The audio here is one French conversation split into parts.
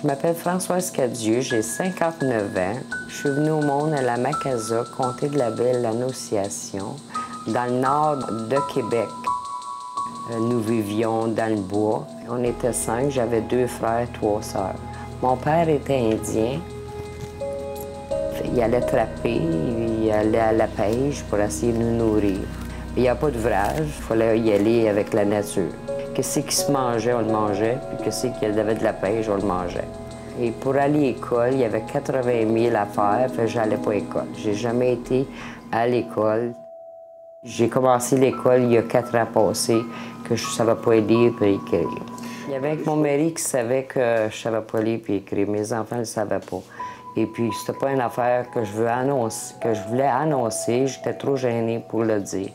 Je m'appelle Françoise Cadieux, j'ai 59 ans. Je suis venue au monde à la Macasa, comté de la Belle, l'Annonciation, dans le nord de Québec. Euh, nous vivions dans le bois. On était cinq, j'avais deux frères, trois sœurs. Mon père était indien. Il allait trapper, il allait à la pêche pour essayer de nous nourrir. Il n'y a pas d'ouvrage, il fallait y aller avec la nature. Qu'est-ce qui se mangeait, on le mangeait, puis qu'est-ce qu'il avait de la pêche, on le mangeait. Et pour aller à l'école, il y avait 80 000 à faire, fait j'allais pas à l'école. J'ai jamais été à l'école. J'ai commencé l'école il y a quatre ans passés, que je savais pas lire et écrire. Il y avait mon mari qui savait que je savais pas lire et écrire. Mes enfants ne le savaient pas. Et puis, c'était pas une affaire que je, veux annoncer, que je voulais annoncer. J'étais trop gênée pour le dire.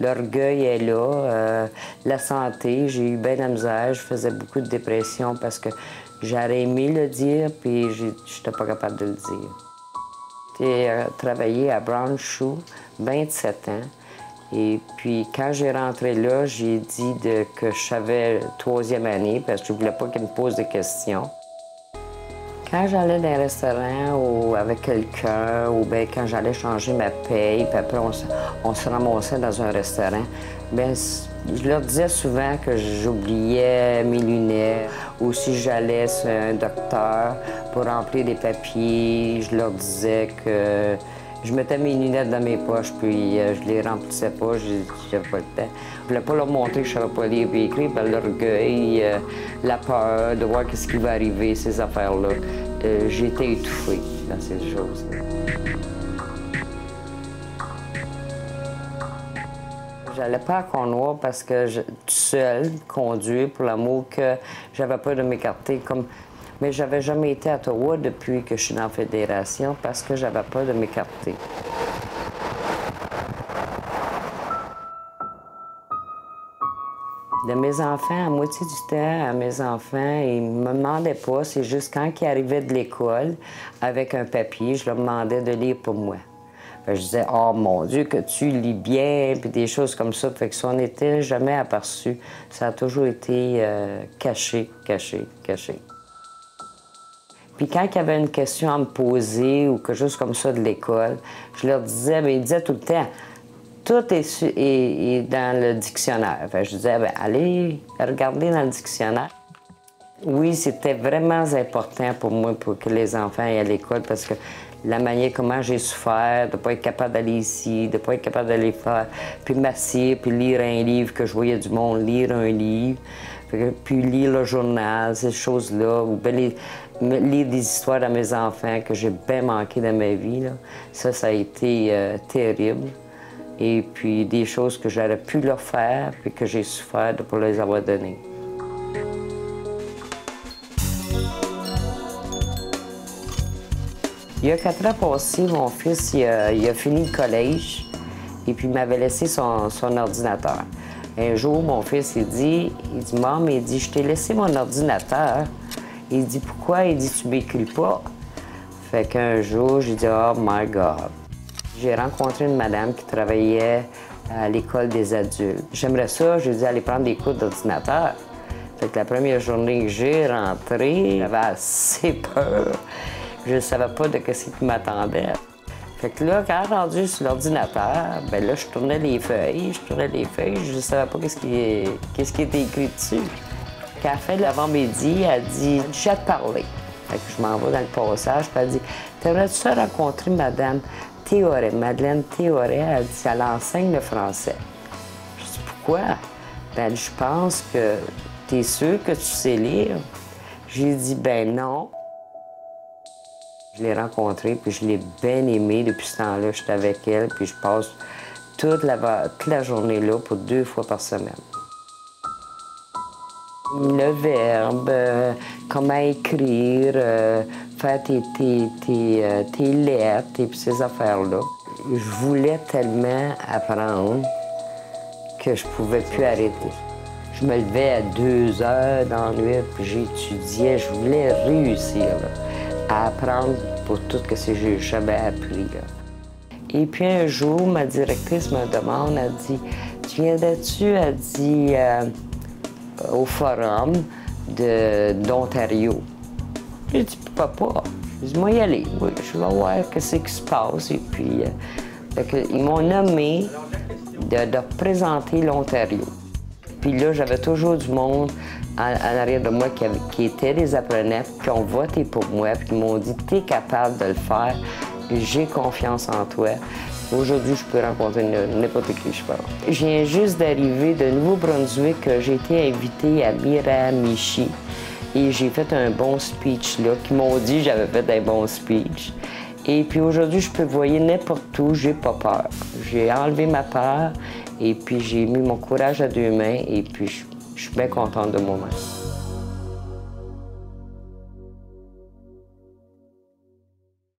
L'orgueil est là. Euh, la santé, j'ai eu bien la misère. Je faisais beaucoup de dépression parce que j'aurais aimé le dire, puis je n'étais pas capable de le dire. J'ai euh, travaillé à Brown Shoe 27 ans. Et puis, quand j'ai rentré là, j'ai dit que je savais troisième année parce que je ne voulais pas qu'il me pose des questions. Quand j'allais dans un restaurant ou avec quelqu'un, ou bien quand j'allais changer ma paye, puis après on, se ramassait dans un restaurant, bien, je leur disais souvent que j'oubliais mes lunettes, ou si j'allais chez un docteur pour remplir des papiers, je leur disais que je mettais mes lunettes dans mes poches, puis euh, je les remplissais pas, j'avais pas le temps. Je voulais pas leur montrer que je savais pas lire et écrire, ben, l'orgueil, euh, la peur de voir ce qui va arriver, ces affaires-là. Euh, J'étais étouffée dans ces choses. -là. J'allais pas à Cornwall parce que je, tout seul, conduire, pour l'amour que j'avais peur de m'écarter. Comme mais j'avais jamais été à Ottawa depuis que je suis dans la fédération parce que j'avais peur de m'écarter. De mes enfants, à moitié du temps, à mes enfants, ils ne me demandaient pas. C'est juste quand ils arrivaient de l'école avec un papier, je leur demandais de lire pour moi. je disais, oh mon Dieu, que tu lis bien, puis des choses comme ça. Fait que ça n'était jamais aperçu. Ça a toujours été euh, caché, caché, caché. Puis quand il y avait une question à me poser ou quelque chose comme ça de l'école, je leur disais, mais ils disaient tout le temps, tout est, dans le dictionnaire. je disais, ben, allez, regardez dans le dictionnaire. Oui, c'était vraiment important pour moi pour que les enfants aient à l'école parce que la manière comment j'ai souffert de ne pas être capable d'aller ici, de ne pas être capable d'aller faire, puis m'asseoir, puis lire un livre, que je voyais du monde lire un livre, puis lire le journal, ces choses-là, ou bien lire des histoires à mes enfants que j'ai bien manqué dans ma vie. Ça, ça a été euh, terrible. Et puis des choses que j'aurais pu leur faire, puis que j'ai souffert de ne les avoir données. Il y a quatre ans passés, mon fils il a, fini le collège et puis il m'avait laissé son, ordinateur. Un jour, mon fils il dit, il dit, Maman, il dit, je t'ai laissé mon ordinateur. Il dit, pourquoi? Il dit, tu m'écris pas. Fait qu'un jour, j'ai dit, oh my God. J'ai rencontré une madame qui travaillait à l'école des adultes. J'aimerais ça, j'ai dit, aller prendre des cours d'ordinateur. Fait que la première journée que j'ai rentré, j'avais assez peur. Je ne savais pas de ce qui m'attendait. Fait que là, quand rendu sur l'ordinateur, ben là, je tournais les feuilles, je tournais les feuilles, je ne savais pas qu'est-ce qui, qu'est-ce qui était écrit dessus. Quand elle fait l'avant-midi, elle dit J'ai te parler. Fait que je m'en vais dans le passage, puis elle dit T'aimerais-tu rencontrer Madame Théoré, Madeleine Théoré? Elle dit Elle enseigne le français. Je dis Pourquoi? Ben, je pense que tu es sûr que tu sais lire. J'ai dit Ben non. Je l'ai rencontrée, puis je l'ai bien aimée. Depuis ce temps-là, je suis avec elle, puis je passe toute la, toute la journée là pour deux fois par semaine. Le verbe, euh, comment écrire, euh, faire tes, tes, euh, tes lettres et puis ces affaires-là. Je voulais tellement apprendre que je pouvais plus arrêter. Je me levais à deux heures dans la puis j'étudiais. Je voulais réussir à apprendre pour tout ce que j'ai jamais appris. Et puis un jour, ma directrice me demande, elle dit, tu viendrais-tu, elle dit, au forum d'Ontario. J'ai dit, pourquoi pas? J'ai dit, moi y aller, je vais voir ce qui se passe. Et puis, euh, ils m'ont nommé de, représenter l'Ontario. Puis là, j'avais toujours du monde en, arrière de moi qui, qui étaient des apprenants, qui ont voté pour moi, puis qui m'ont dit, tu es capable de le faire, j'ai confiance en toi. Aujourd'hui, je peux rencontrer n'importe qui je parle. Je viens juste d'arriver de Nouveau-Brunswick. J'ai été invitée à Miramichi et j'ai fait un bon speech là, qui m'ont dit que j'avais fait un bon speech. Et puis aujourd'hui, je peux voyer n'importe où, j'ai pas peur. J'ai enlevé ma peur et puis j'ai mis mon courage à deux mains et puis je, suis bien contente de moi-même.